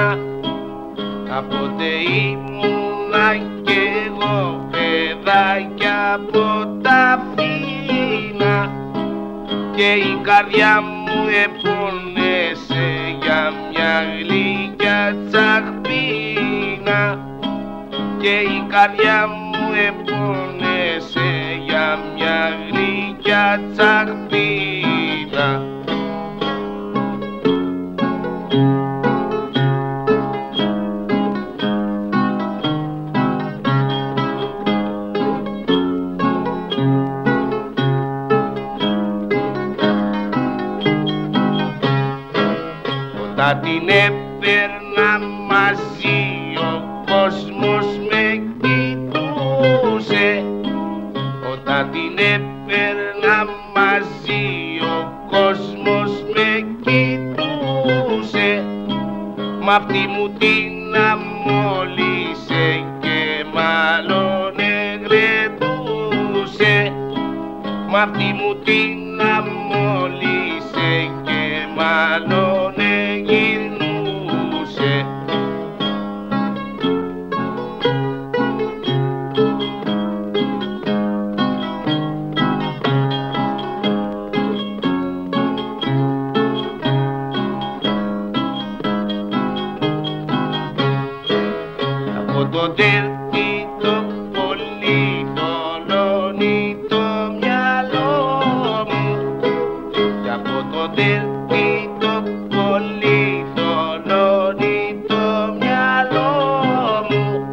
μένα Κάποτε ήμουνα κι εγώ παιδάκια από τα φύλλα Και η καρδιά μου επονέσε για μια γλυκιά τσαχπίνα Και η καρδιά μου επονέσε για μια γλυκιά τσαχπίνα. Όταν την έπαιρνα μαζί ο κόσμος με κοιτούσε. Όταν την έπαιρνα μαζί ο κόσμος με κοιτούσε. Μ' αυτή μου την αμόλυσε και μάλλον εγρετούσε. Μ' αυτή μου την αμόλυσε και μάλλον το τέρτι το πολύ τολώνει το μυαλό μου. Και από το τέρτι το πολύ τολώνει το μυαλό μου.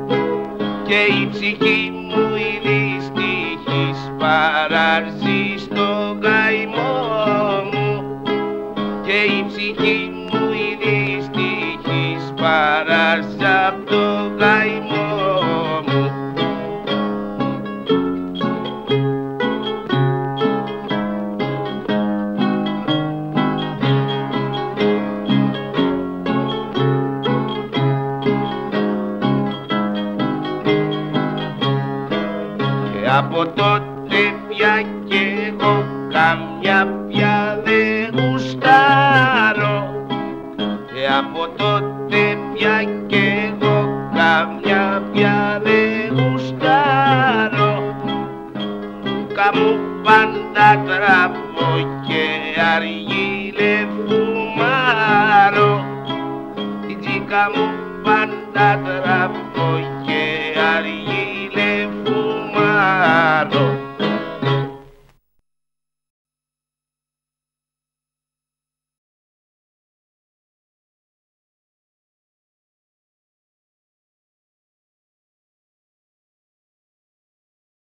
Και η ψυχή μου η δυστυχής παράρζει παράρζει απ' το καημό μου. Και από τότε πια κι εγώ καμιά πια δεν γουστάρω. Και από τότε πια κι εγώ καμιά πια δεν γουστάρω. Καμού πάντα τραβώ και αργίλε φουμάρω. Την τσίκα μου πάντα τραβώ